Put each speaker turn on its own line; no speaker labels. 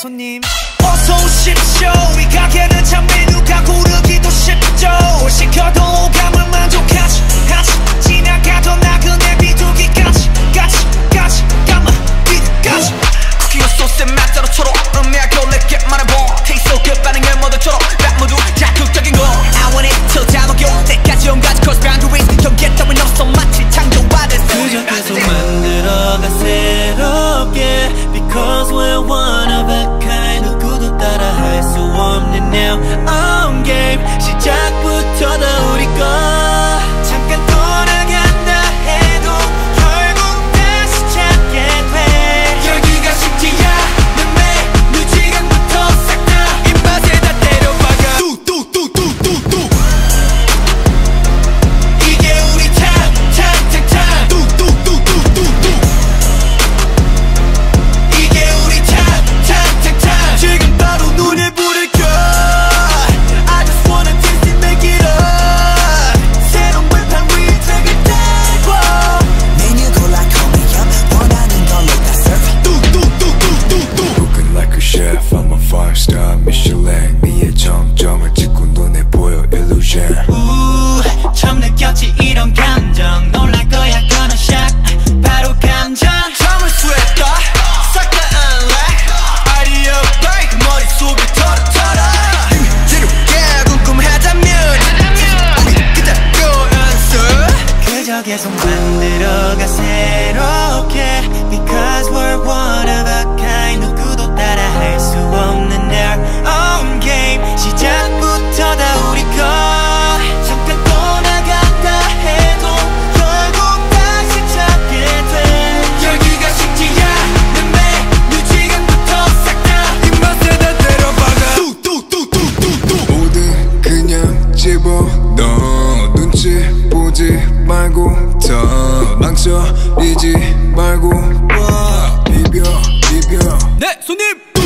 손님.
어서 오십시오. 이 가게는 참 메뉴가 고르기도 쉽죠. 시켜도
실랭
미의 정점을 찍고 눈에 보여 illusion.
우 처음 느꼈지 이런 감정. 놀랄 거야 gonna shock 바로 감정. 잠을 쇠다. 싹다 계속 만들어가 새롭게. Because we're one.
망설이지 말고 와 비벼 비벼.
네 손님!